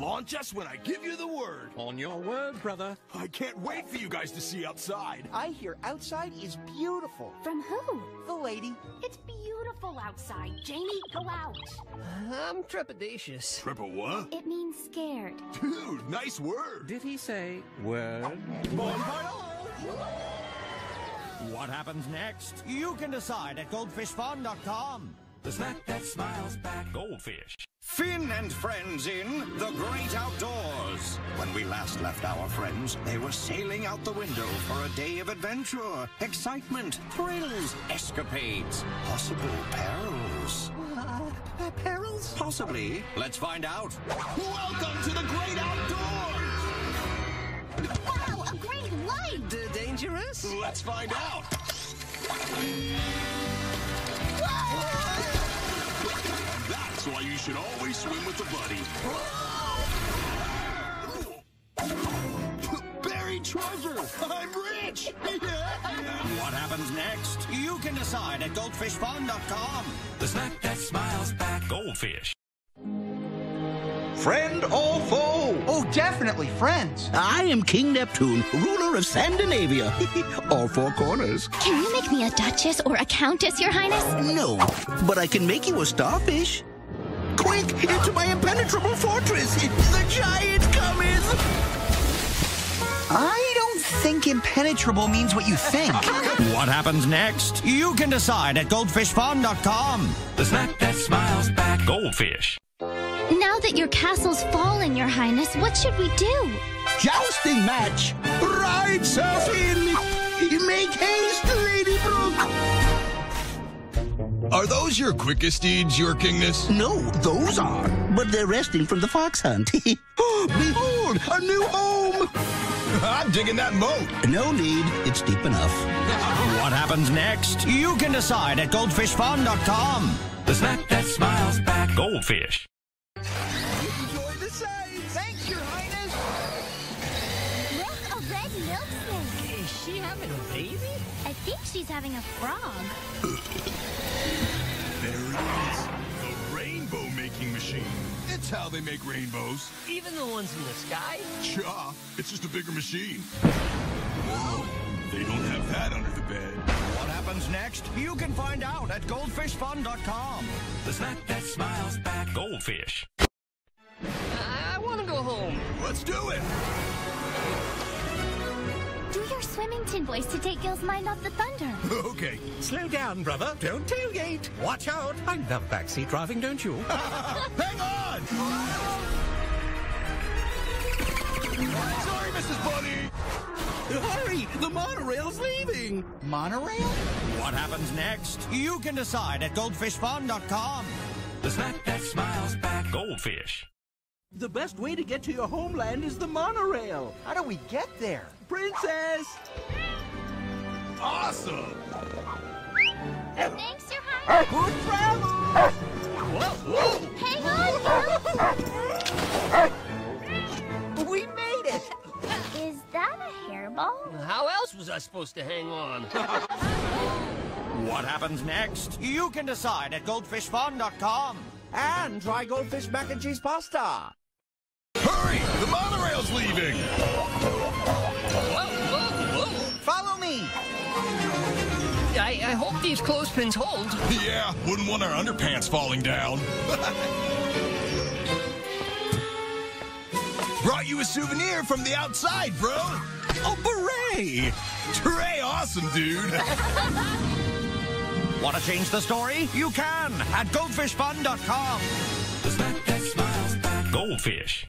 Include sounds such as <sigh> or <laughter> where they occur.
Launch us when I give you the word. On your word, brother. I can't wait for you guys to see outside. I hear outside is beautiful. From who? The lady. It's beautiful outside. Jamie, go out. Uh, I'm trepidatious. Triple what? It means scared. Dude, nice word. Did he say word? What happens next? You can decide at goldfishfun.com. The snack that smiles back. Goldfish. Finn and friends in The Great Outdoors. When we last left our friends, they were sailing out the window for a day of adventure, excitement, thrills, escapades, possible perils. Uh, perils? Possibly. Let's find out. Welcome to the great outdoors. Wow, a great light! D- dangerous? Let's find out. That's why you should always swim with a buddy. <laughs> Buried treasure! I'm rich! <laughs> What happens next? You can decide at goldfishfun.com. The snack that smiles back. Goldfish. Friend or foe? Oh, definitely friends. I am King Neptune, ruler of Scandinavia. <laughs> All four corners. Can you make me a duchess or a countess, your highness? No, but I can make you a starfish. Quick, into my impenetrable fortress! The giant cometh! I don't think impenetrable means what you think. <laughs> What happens next? You can decide at goldfishfun.com. The snack that smiles back. Goldfish. Now that your castle's fallen, your highness, what should we do? Jousting match! Ride self in! Make haste, Are those your quickest deeds, your kingness? No, those are, but they're resting from the fox hunt. <laughs> Behold, a new home! <laughs> I'm digging that moat. No need, it's deep enough. <laughs> What happens next? You can decide at goldfishfun.com. The snack that smiles back. Goldfish. Enjoy the sights. Thanks, your highness. Look, a red milk snake. Is she having a baby? I think she's having a frog. There it is. The rainbow making machine. It's how they make rainbows. Even the ones in the sky? Cha, it's just a bigger machine. Whoa, they don't have that under the bed. What happens next? You can find out at goldfishfun.com. The snack that smiles back. Goldfish. I want to go home. Let's do it. Do your voice to take Gil's mind off the thunder. <laughs> Okay. Slow down, brother. Don't tailgate. Watch out. I love backseat driving, don't you? <laughs> Hang on! Sorry, Mrs. Bunny! Uh, hurry, the monorail's leaving! Monorail? What happens next? You can decide at goldfishfun.com. The snack that smiles back. Goldfish. The best way to get to your homeland is the monorail. How do we get there? Princess! Awesome! Thanks, your highness. Good travel! Hang on. We made it! Is that a hairball? How else was I supposed to hang on? <laughs> What happens next? You can decide at goldfishfun.com. and try goldfish mac and cheese pasta. Hurry! The monorail's leaving! Follow me. I, I hope these clothespins hold. Yeah, wouldn't want our underpants falling down. <laughs> Brought you a souvenir from the outside, bro. Oh, beret! Trey, awesome, dude. <laughs> Want to change the story? You can at goldfishfun.com. The snack that smiles back. Goldfish.